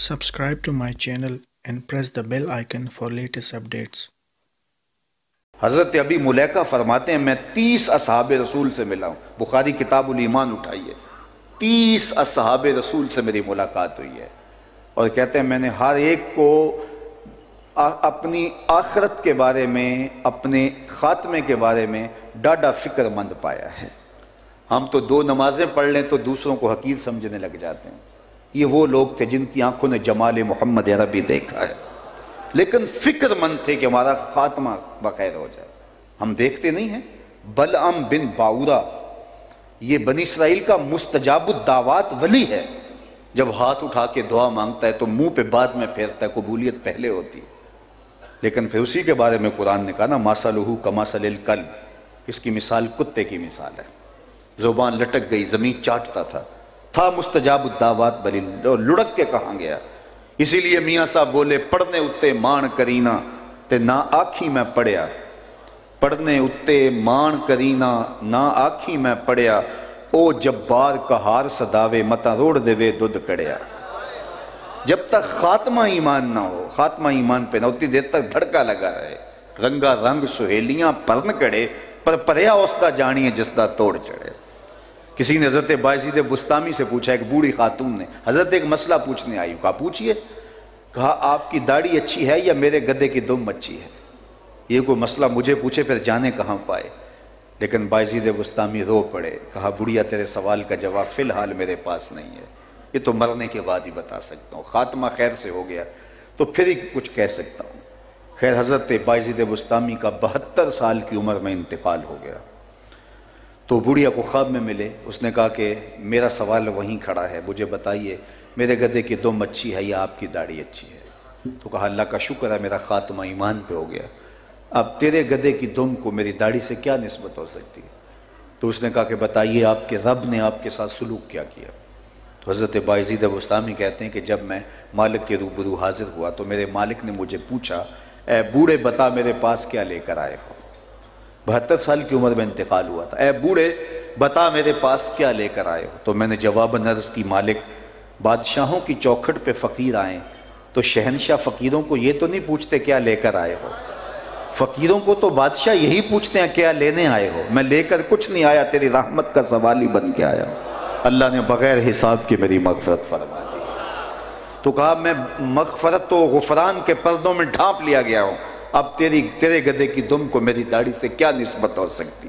Subscribe to my channel and press the bell icon for latest updates. حضرت ابی ملیکہ فرماتے ہیں، میں تیس اصحاب رسول سے ملا ہوں۔ بخاری کتاب الایمان اٹھائیے تیس اصحاب رسول سے میری ملاقات ہوئی ہے۔ اور کہتے ہیں، میں نے ہر ایک کو اپنی آخرت کے بارے میں، اپنے خاتمے کے بارے میں ڈاڈا فکر مند پایا ہے۔ ہم تو دو نمازیں پڑھ لیں تو دوسروں کو حقیر سمجھنے لگ جاتے ہیں۔ یہ وہ لوگ تھے جن کی آنکھوں نے جمال محمد عربی دیکھا ہے۔ لیکن فکر مند تھے کہ ہمارا خاتمہ بخیر ہو جائے۔ ہم دیکھتے نہیں ہیں۔ بلعم بن باورا یہ بنی اسرائیل کا مستجاب الدعوات ولی ہے۔ جب ہاتھ اٹھا کے دعا مانگتا ہے تو منہ پہ بعد میں پھیرتا ہے، قبولیت پہلے ہوتی لیکن پھر اسی کے بارے میں قرآن نے کہا نا ماسا لہو کماسل القلب۔ اس کی مثال کتے کی مثال ہے۔ زبان لٹک گئی، زمین چاٹتا تھا۔ تھا مستجاب الدعوات بلی لڑک کے کہاں گیا؟ اسی لیے میاں صاحب بولے پڑھنے اتے مان کرینا تے نہ آکھی میں پڑھیا پڑھنے اتے مان کرینا نہ آکھی میں پڑھیا او جبار کہار صداوے متا روڑ دے وے دودھ کڑیا۔ جب تک خاتمہ ایمان نہ ہو، خاتمہ ایمان پہ نہ ہوتی، دیر تک دھڑکا لگا رہے۔ رنگا رنگ سہیلیاں پرن کڑے، پر پریا اس کا جانی ہے جس دا توڑ چڑھے۔ کسی نے حضرت باعزید بستامی سے پوچھا، ایک بوڑھی خاتون نے، حضرت ایک مسئلہ پوچھنے آئی، کہا، پوچھئے، کہا، آپ کی داڑھی اچھی ہے یا میرے گدے کی دم اچھی ہے؟ یہ کوئی مسئلہ مجھے پوچھے پھر جانے کہاں پائے؟ لیکن باعزید بستامی رو پڑے، کہا، بڑھیا، تیرے سوال کا جواب فی الحال میرے پاس نہیں ہے۔ یہ تو مرنے کے بعد ہی بتا سکتا ہوں۔ خاتمہ خیر سے ہو گیا، تو پھر ہی کچھ کہہ سکتا ہوں۔ خیر، حضرت باعزید بستامی کا بہتر سال کی عمر میں انتقال ہو گیا۔ تو بڑھیا کو خواب میں ملے۔ اس نے کہا کہ میرا سوال وہیں کھڑا ہے، مجھے بتائیے، میرے گدے کی دم اچھی ہے یا آپ کی داڑھی اچھی ہے؟ تو کہا، اللہ کا شکر ہے، میرا خاتمہ ایمان پہ ہو گیا۔ اب تیرے گدے کی دم کو میری داڑھی سے کیا نسبت ہو سکتی ہے؟ تو اس نے کہا کہ بتائیے، آپ کے رب نے آپ کے ساتھ سلوک کیا کیا؟ تو حضرت باعزید ابستامی کہتے ہیں کہ جب میں مالک کے روبرو حاضر ہوا تو میرے مالک نے مجھے پوچھا، اے بوڑھے بتا میرے پاس کیا لے کر آئے ہو؟ بہتر سال کی عمر میں انتقال ہوا تھا۔ اے بوڑھے، بتا میرے پاس کیا لے کر آئے ہو؟ تو میں نے جواب نرز کی، مالک، بادشاہوں کی چوکھٹ پہ فقیر آئیں۔ تو شہنشاہ فقیروں کو یہ تو نہیں پوچھتے کیا لے کر آئے ہو؟ فقیروں کو تو بادشاہ یہی پوچھتے ہیں کیا لینے آئے ہو؟ میں لے کر کچھ نہیں آیا، تیری رحمت کا سوال ہی بن کے آیا۔ اللہ نے بغیر حساب کی میری مغفرت فرما دی۔ تو کہا، میں مغفرت تو غفران کے پردوں میں ڈھانپ لیا گیا ہوں۔ اب تیری تیرے گدے کی دم کو میری داڑھی سے کیا نسبت ہو سکتی؟